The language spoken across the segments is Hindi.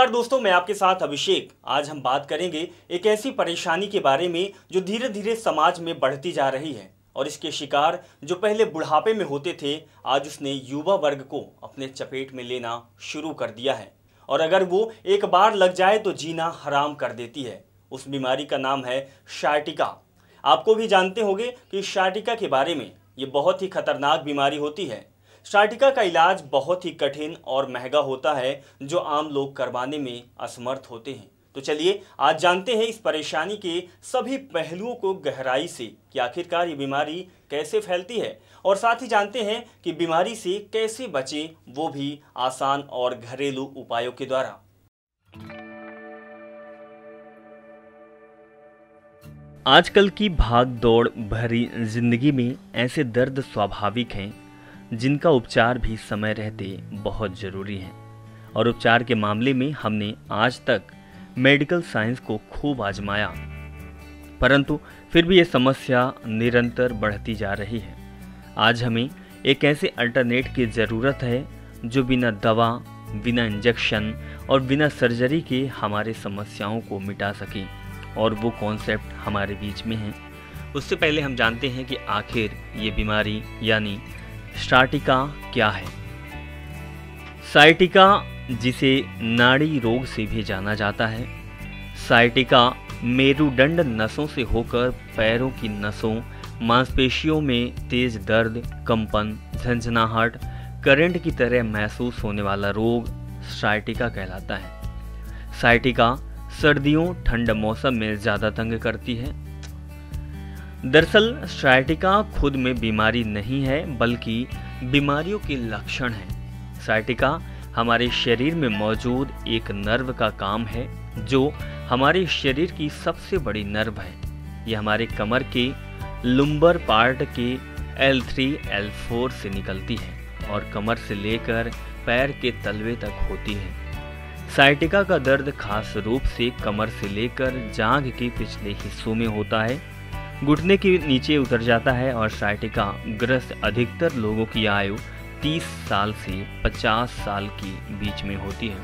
नमस्कार दोस्तों, मैं आपके साथ अभिषेक। आज हम बात करेंगे एक ऐसी परेशानी के बारे में जो धीरे धीरे समाज में बढ़ती जा रही है और इसके शिकार जो पहले बुढ़ापे में होते थे, आज उसने युवा वर्ग को अपने चपेट में लेना शुरू कर दिया है। और अगर वो एक बार लग जाए तो जीना हराम कर देती है। उस बीमारी का नाम है शार्टिका। आपको भी जानते होंगे कि शार्टिका के बारे में ये बहुत ही खतरनाक बीमारी होती है। शार्टिका का इलाज बहुत ही कठिन और महँगा होता है, जो आम लोग करवाने में असमर्थ होते हैं। तो चलिए, आज जानते हैं इस परेशानी के सभी पहलुओं को गहराई से कि आखिरकार ये बीमारी कैसे फैलती है और साथ ही जानते हैं कि बीमारी से कैसे बचें, वो भी आसान और घरेलू उपायों के द्वारा। आजकल की भाग दौड़ भरी ज़िंदगी में ऐसे दर्द स्वाभाविक हैं जिनका उपचार भी समय रहते बहुत ज़रूरी है। और उपचार के मामले में हमने आज तक मेडिकल साइंस को खूब आजमाया। परंतु फिर भी ये समस्या निरंतर बढ़ती जा रही है। आज हमें एक ऐसे अल्टरनेट की ज़रूरत है, जो बिना दवा, बिना इंजेक्शन और बिना सर्जरी के हमारे समस्याओं को मिटा सके। और वो कॉन्सेप्ट हमारे बीच में है। उससे पहले हम जानते हैं कि आखिर ये बीमारी, यानी स्टार्टिका क्या है? साइटिका, जिसे नाड़ी रोग से भी जाना जाता है। साइटिका, मेरुदंड नसों से होकर पैरों की नसों, मांसपेशियों में तेज दर्द, कंपन, झंझनाहट, करंट की तरह महसूस होने वाला रोग साइटिका कहलाता है। साइटिका, सर्दियों, ठंड मौसम में ज़्यादा तंग करती है। दरअसल साइटिका खुद में बीमारी नहीं है बल्कि बीमारियों के लक्षण है। साइटिका हमारे शरीर में मौजूद एक नर्व का काम है जो हमारे शरीर की सबसे बड़ी नर्व है। यह हमारे कमर के लुम्बर पार्ट के L3, L4 से निकलती है और कमर से लेकर पैर के तलवे तक होती है। साइटिका का दर्द खास रूप से कमर से लेकर जांघ के पिछले हिस्सों में होता है। घुटने के नीचे उतर जाता है और साइटिका ग्रस्त अधिकतर लोगों की आयु 30 साल से 50 साल के बीच में होती है।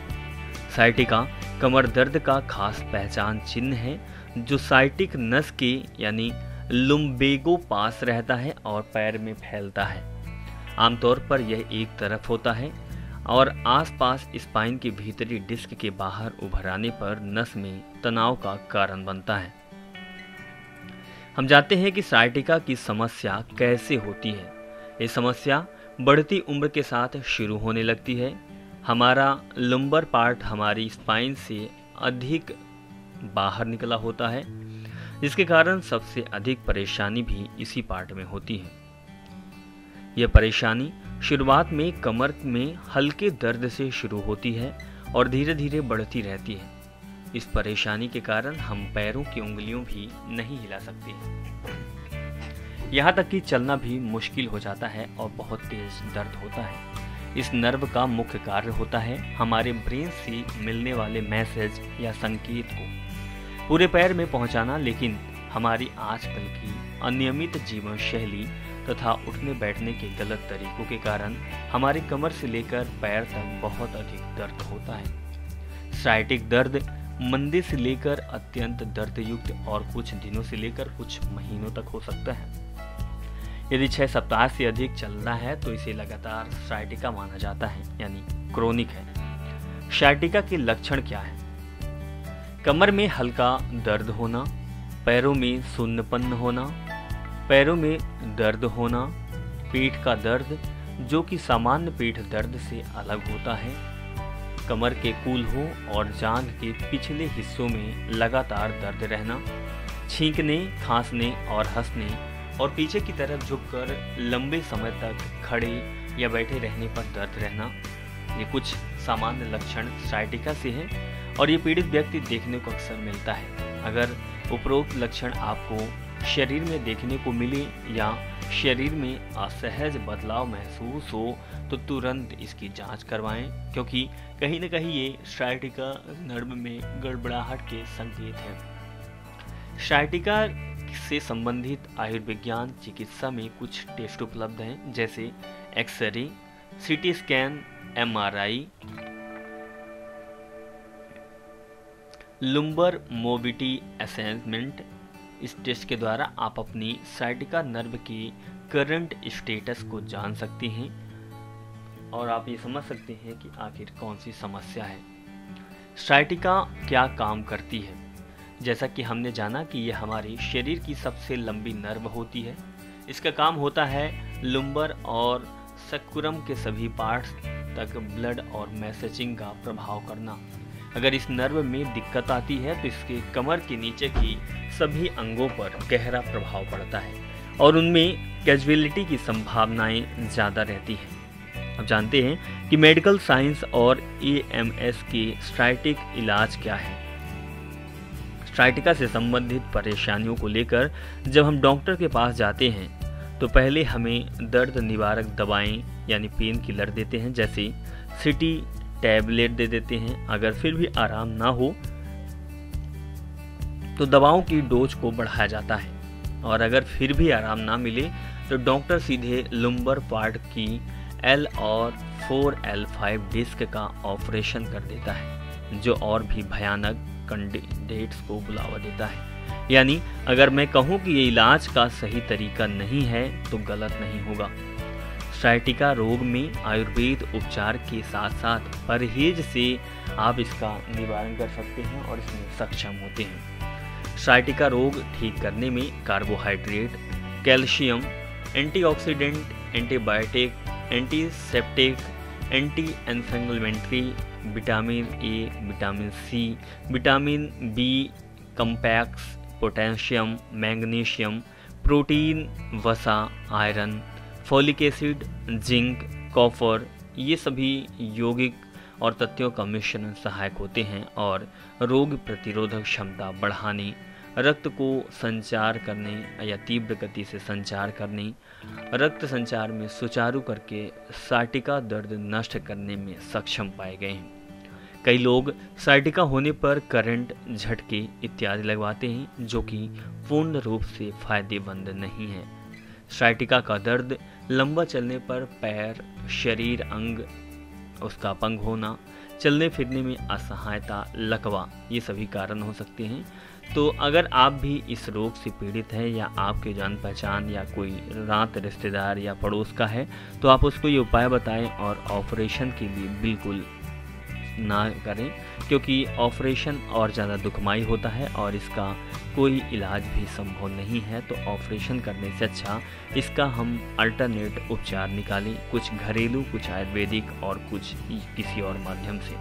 साइटिका कमर दर्द का खास पहचान चिन्ह है, जो साइटिक नस के, यानी लुम्बेगो पास रहता है और पैर में फैलता है। आमतौर पर यह एक तरफ़ होता है और आसपास स्पाइन के भीतरी डिस्क के बाहर उभर आने पर नस में तनाव का कारण बनता है। हम जानते हैं कि साइटिका की समस्या कैसे होती है। ये समस्या बढ़ती उम्र के साथ शुरू होने लगती है। हमारा लंबर पार्ट हमारी स्पाइन से अधिक बाहर निकला होता है, जिसके कारण सबसे अधिक परेशानी भी इसी पार्ट में होती है। यह परेशानी शुरुआत में कमर में हल्के दर्द से शुरू होती है और धीरे धीरे बढ़ती रहती है। इस परेशानी के कारण हम पैरों की उंगलियों भी नहीं हिला सकते। यहाँ तक कि चलना भी मुश्किल हो जाता है और बहुत तेज दर्द होता है। इस नर्व का मुख्य कार्य होता है हमारे ब्रेन से मिलने वाले मैसेज या संकेत को पूरे पैर में पहुंचाना, लेकिन हमारी आजकल की अनियमित जीवन शैली तथा उठने बैठने के गलत तरीकों के कारण हमारी कमर से लेकर पैर तक बहुत अधिक दर्द होता है। साइटिक दर्द मंदे से लेकर अत्यंत दर्दयुक्त और कुछ दिनों से लेकर कुछ महीनों तक हो सकता है। यदि छह सप्ताह से अधिक चलना है तो इसे लगातार साइटिका माना जाता है, यानी क्रोनिक है। शाइटिका के लक्षण क्या है? कमर में हल्का दर्द होना, पैरों में सुन्नपन्न होना, पैरों में दर्द होना, पीठ का दर्द, जो कि सामान्य पीठ दर्द से अलग होता है। कमर के कूल हो और जांघ के पिछले हिस्सों में लगातार दर्द रहना, छींकने, खांसने और हंसने और पीछे की तरफ़ झुककर लंबे समय तक खड़े या बैठे रहने पर दर्द रहना, ये कुछ सामान्य लक्षण साइटिका से हैं और ये पीड़ित व्यक्ति देखने को अक्सर मिलता है। अगर उपरोक्त लक्षण आपको शरीर में देखने को मिले या शरीर में असहज बदलाव महसूस हो तो तुरंत इसकी जाँच करवाएँ, क्योंकि कहीं ना कहीं ये शाइटिका नर्व में गड़बड़ाहट के संकेत हैं। शाइटिका से संबंधित आयुर्विज्ञान चिकित्सा में कुछ टेस्ट उपलब्ध हैं, जैसे x-ray CT scan MRI lumbar mobility assessment इस टेस्ट के द्वारा आप अपनी साइटिका नर्व के करंट स्टेटस को जान सकते हैं और आप ये समझ सकते हैं कि आखिर कौन सी समस्या है। साइटिका क्या काम करती है? जैसा कि हमने जाना कि यह हमारे शरीर की सबसे लंबी नर्व होती है। इसका काम होता है लुम्बर और सकुरम के सभी पार्ट्स तक ब्लड और मैसेजिंग का प्रभाव करना। अगर इस नर्व में दिक्कत आती है तो इसके कमर के नीचे की सभी अंगों पर गहरा प्रभाव पड़ता है और उनमें कैजुअलिटी की संभावनाएँ ज़्यादा रहती हैं। अब जानते हैं कि मेडिकल साइंस और ए एम एस के स्ट्राइटिक इलाज क्या है। स्ट्राइटिका से संबंधित परेशानियों को लेकर जब हम डॉक्टर के पास जाते हैं तो पहले हमें दर्द निवारक दवाएँ, यानी पेन किलर देते हैं, जैसे सिटी टैबलेट दे देते हैं। अगर फिर भी आराम ना हो तो दवाओं की डोज को बढ़ाया जाता है। और अगर फिर भी आराम ना मिले तो डॉक्टर सीधे लुम्बर पार्ट की एल और 4L5 डिस्क का ऑपरेशन कर देता है, जो और भी भयानक कैंडिडेट्स को बुलावा देता है। यानी, अगर मैं कहूँ कि ये इलाज का सही तरीका नहीं है तो गलत नहीं होगा। साइटिका रोग में आयुर्वेद उपचार के साथ साथ परहेज से आप इसका निवारण कर सकते हैं और इसमें सक्षम होते हैं। साइटिका रोग ठीक करने में carbohydrate calcium antioxidant antibiotic antiseptic anti inflammatory vitamin A vitamin C vitamin B complex potassium magnesium protein वसा iron folic acid, zinc copper ये सभी यौगिक और तथ्यों का मिश्रण सहायक होते हैं और रोग प्रतिरोधक क्षमता बढ़ाने, रक्त को संचार करने या तीव्र गति से संचार करने, रक्त संचार में सुचारू करके साटिका दर्द नष्ट करने में सक्षम पाए गए हैं। कई लोग साइटिका होने पर करंट, झटके इत्यादि लगवाते हैं, जो कि पूर्ण रूप से फ़ायदेमंद नहीं है। साइटिका का दर्द, लंबा चलने पर पैर, शरीर, अंग, उसका पंग होना, चलने फिरने में असहायता, लकवा, ये सभी कारण हो सकते हैं। तो अगर आप भी इस रोग से पीड़ित हैं या आपके जान पहचान या कोई रात रिश्तेदार या पड़ोस का है तो आप उसको ये उपाय बताएँ और ऑपरेशन के लिए बिल्कुल ना करें, क्योंकि ऑपरेशन और ज़्यादा दुखमाई होता है और इसका कोई इलाज भी संभव नहीं है। तो ऑपरेशन करने से अच्छा इसका हम अल्टरनेट उपचार निकालें, कुछ घरेलू, कुछ आयुर्वेदिक और कुछ किसी और माध्यम से।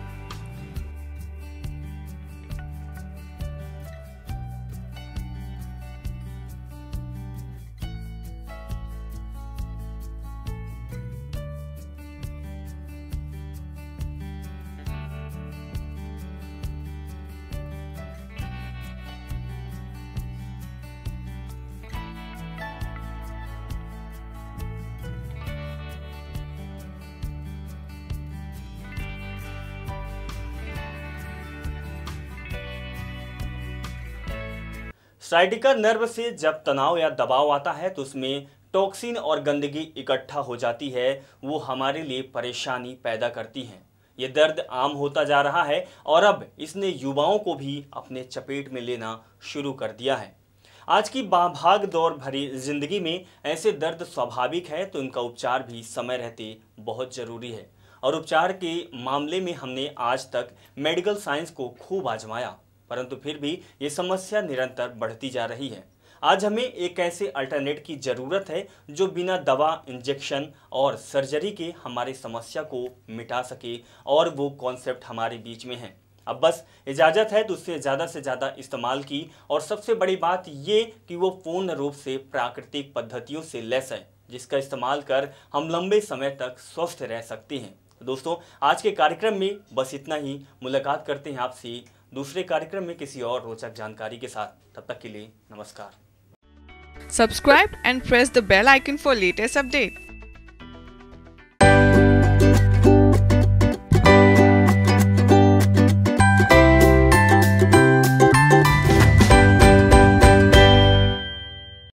साइटिका नर्व से जब तनाव या दबाव आता है तो उसमें टॉक्सिन और गंदगी इकट्ठा हो जाती है। वो हमारे लिए परेशानी पैदा करती हैं। ये दर्द आम होता जा रहा है और अब इसने युवाओं को भी अपने चपेट में लेना शुरू कर दिया है। आज की भाग दौड़ भरी ज़िंदगी में ऐसे दर्द स्वाभाविक है तो इनका उपचार भी समय रहते बहुत ज़रूरी है। और उपचार के मामले में हमने आज तक मेडिकल साइंस को खूब आजमाया। परंतु फिर भी ये समस्या निरंतर बढ़ती जा रही है। आज हमें एक ऐसे अल्टरनेट की ज़रूरत है जो बिना दवा, इंजेक्शन और सर्जरी के हमारी समस्या को मिटा सके और वो कॉन्सेप्ट हमारे बीच में है। अब बस इजाज़त है तो उससे ज़्यादा से ज़्यादा इस्तेमाल की और सबसे बड़ी बात ये कि वो पूर्ण रूप से प्राकृतिक पद्धतियों से लेस है, जिसका इस्तेमाल कर हम लंबे समय तक स्वस्थ रह सकते हैं। दोस्तों, आज के कार्यक्रम में बस इतना ही। मुलाकात करते हैं आपसे दूसरे कार्यक्रम में किसी और रोचक जानकारी के साथ। तब तक के लिए नमस्कार। Subscribe and press the bell icon for latest update